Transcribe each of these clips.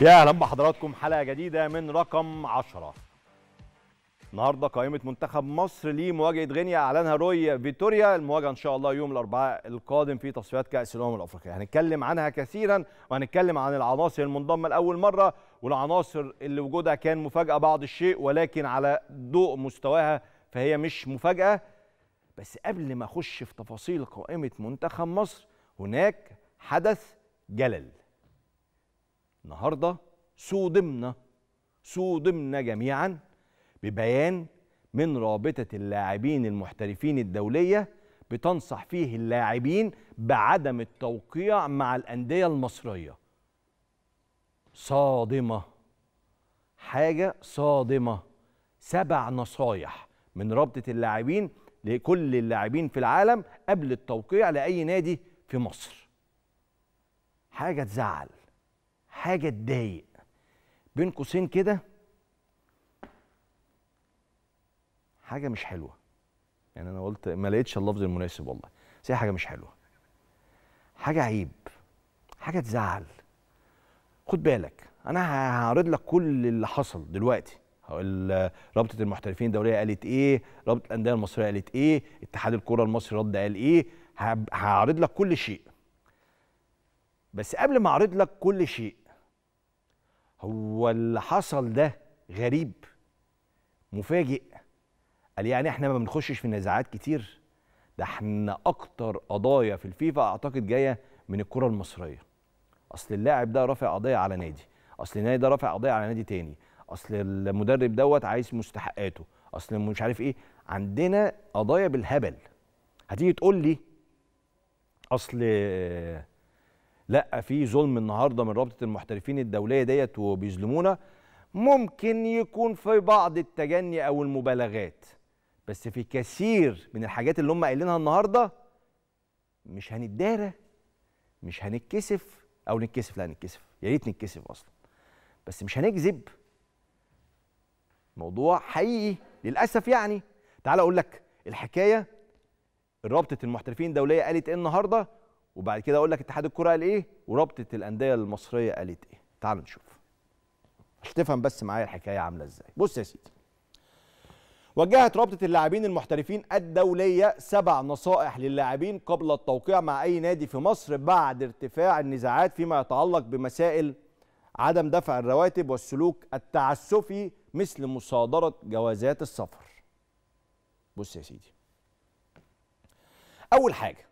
يا أهلا بحضراتكم حلقة جديدة من رقم 10 النهارده قائمة منتخب مصر لمواجهة غينيا أعلنها روي فيتوريا المواجهة إن شاء الله يوم الأربعاء القادم في تصفيات كأس الأمم الأفريقية. هنتكلم عنها كثيرا وهنتكلم عن العناصر المنضمة لأول مرة والعناصر اللي وجودها كان مفاجأة بعض الشيء ولكن على ضوء مستواها فهي مش مفاجأة. بس قبل ما أخش في تفاصيل قائمة منتخب مصر هناك حدث جلل. النهارده صودمنا صودمنا جميعا ببيان من رابطة اللاعبين المحترفين الدولية بتنصح فيه اللاعبين بعدم التوقيع مع الأندية المصرية. صادمة. حاجة صادمة. سبع نصايح من رابطة اللاعبين لكل اللاعبين في العالم قبل التوقيع لأي نادي في مصر. حاجة تزعل. حاجة تضايق. بين قوسين كده حاجة مش حلوة. يعني أنا قلت ما لقيتش اللفظ المناسب والله بس هي حاجة مش حلوة. حاجة عيب حاجة تزعل. خد بالك أنا هعرض لك كل اللي حصل دلوقتي. رابطة المحترفين الدولية قالت إيه رابطة الأندية المصرية قالت إيه اتحاد الكره المصري رد قال إيه. هعرض لك كل شيء. بس قبل ما أعرض لك كل شيء هو اللي حصل ده غريب مفاجئ. قال يعني إحنا ما بنخشش في نزاعات كتير؟ ده إحنا أكتر قضايا في الفيفا أعتقد جاية من الكرة المصرية. أصل اللاعب ده رافع قضية على نادي أصل النادي ده رافع قضية على نادي تاني أصل المدرب دوت عايز مستحقاته أصل مش عارف إيه. عندنا قضايا بالهبل. هتيجي تقول لي أصل لا في ظلم النهارده من رابطة المحترفين الدولية ديت وبيظلمونا. ممكن يكون في بعض التجني أو المبالغات بس في كثير من الحاجات اللي هم قايلينها النهارده مش هنتدارى مش هنتكسف أو نتكسف لا نتكسف. يا ريت نتكسف أصلا بس مش هنكذب. موضوع حقيقي للأسف يعني. تعال أقول لك الحكاية. رابطة المحترفين الدولية قالت إيه النهارده؟ وبعد كده أقول لك اتحاد الكرة قال إيه؟ ورابطة الأندية المصرية قالت إيه؟ تعال نشوف. عشان تفهم بس معايا الحكاية عاملة إزاي. بص يا سيدي. وجهت رابطة اللاعبين المحترفين الدولية سبع نصائح للاعبين قبل التوقيع مع أي نادي في مصر بعد ارتفاع النزاعات فيما يتعلق بمسائل عدم دفع الرواتب والسلوك التعسفي مثل مصادرة جوازات السفر. بص يا سيدي. أول حاجة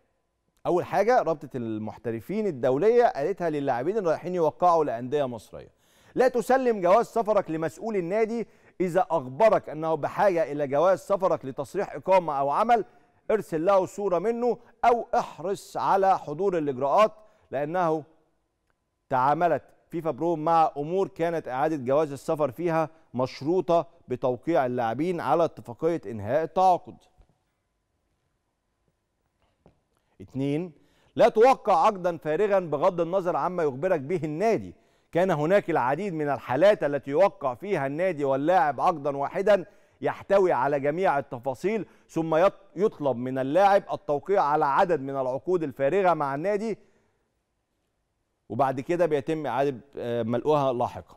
أول حاجة رابطة المحترفين الدولية قالتها للاعبين اللي رايحين يوقعوا لأندية مصرية. لا تسلم جواز سفرك لمسؤول النادي إذا أخبرك أنه بحاجة إلى جواز سفرك لتصريح إقامة أو عمل. ارسل له صورة منه أو احرص على حضور الإجراءات. لأنه تعاملت فيفا برو مع أمور كانت إعادة جواز السفر فيها مشروطة بتوقيع اللاعبين على اتفاقية إنهاء التعاقد. اتنين لا توقع عقدا فارغا بغض النظر عما يخبرك به النادي. كان هناك العديد من الحالات التي يوقع فيها النادي واللاعب عقدا واحدا يحتوي على جميع التفاصيل ثم يطلب من اللاعب التوقيع على عدد من العقود الفارغة مع النادي. وبعد كده بيتم إعادة ملؤها لاحقا.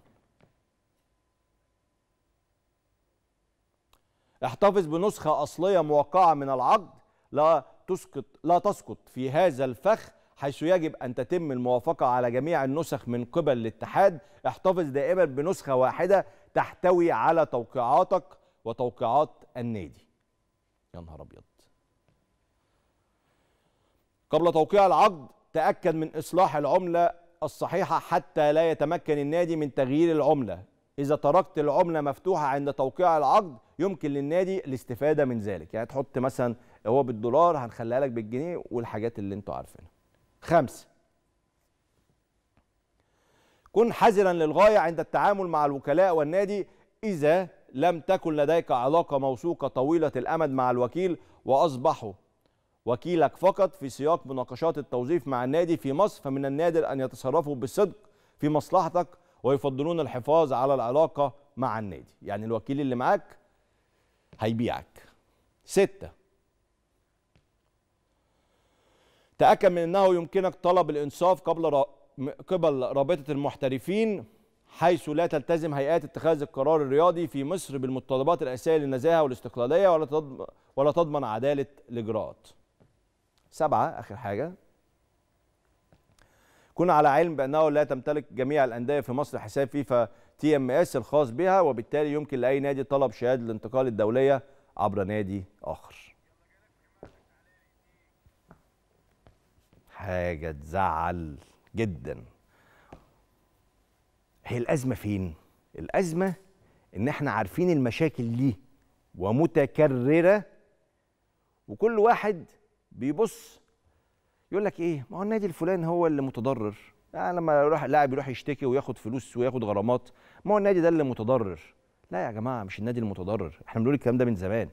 احتفظ بنسخة أصلية موقعة من العقد لا تسقط لا تسقط في هذا الفخ حيث يجب أن تتم الموافقة على جميع النسخ من قبل الاتحاد. احتفظ دائما بنسخة واحدة تحتوي على توقيعاتك وتوقيعات النادي. يا نهار أبيض. قبل توقيع العقد تأكد من إصلاح العملة الصحيحة حتى لا يتمكن النادي من تغيير العملة. إذا تركت العملة مفتوحة عند توقيع العقد يمكن للنادي الاستفادة من ذلك. يعني تحط مثلا هو بالدولار هنخليها لك بالجنيه والحاجات اللي أنتوا عارفينها. خمسة كن حذرا للغاية عند التعامل مع الوكلاء والنادي إذا لم تكن لديك علاقة موثوقة طويلة الأمد مع الوكيل وأصبحوا وكيلك فقط في سياق مناقشات التوظيف مع النادي في مصر فمن النادر أن يتصرفوا بصدق في مصلحتك ويفضلون الحفاظ على العلاقة مع النادي. يعني الوكيل اللي معاك هيبيعك. ستة. تأكد من أنه يمكنك طلب الإنصاف قبل قبل رابطة المحترفين حيث لا تلتزم هيئات اتخاذ القرار الرياضي في مصر بالمتطلبات الأساسية للنزاهة والاستقلالية ولا تضمن ولا تضمن عدالة الإجراءات. سبعة آخر حاجة كن على علم بأنه لا تمتلك جميع الأندية في مصر حساب فيفا TMS الخاص بها وبالتالي يمكن لأي نادي طلب شهادة الانتقال الدولية عبر نادي آخر. حاجة تزعل جدا. هي الأزمة فين؟ الأزمة إن إحنا عارفين المشاكل دي ومتكررة وكل واحد بيبص يقول لك إيه؟ ما هو النادي الفلاني هو اللي متضرر. يعني لما يروح لاعب يروح يشتكي وياخد فلوس وياخد غرامات ما هو النادي ده اللي متضرر. لا يا جماعة مش النادي المتضرر. إحنا بنقول الكلام ده من زمان.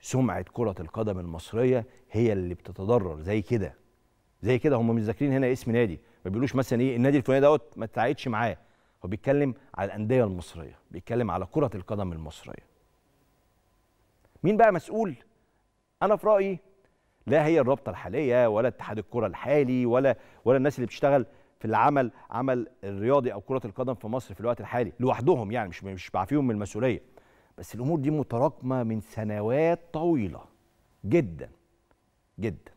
سمعة كرة القدم المصرية هي اللي بتتضرر. زي كده. زي كده هم مش ذاكرين هنا اسم نادي. ما بيقولوش مثلا إيه النادي الفلاني دوت ما تتعاقدش معاه. هو بيتكلم على الأندية المصرية بيتكلم على كرة القدم المصرية. مين بقى مسؤول؟ أنا في رأيي لا هي الرابطة الحالية ولا اتحاد الكرة الحالي ولا ولا الناس اللي بتشتغل في العمل عمل الرياضي أو كرة القدم في مصر في الوقت الحالي لوحدهم يعني مش مش بعفيهم من المسؤولية. بس الأمور دي متراكمة من سنوات طويلة جدا جدا.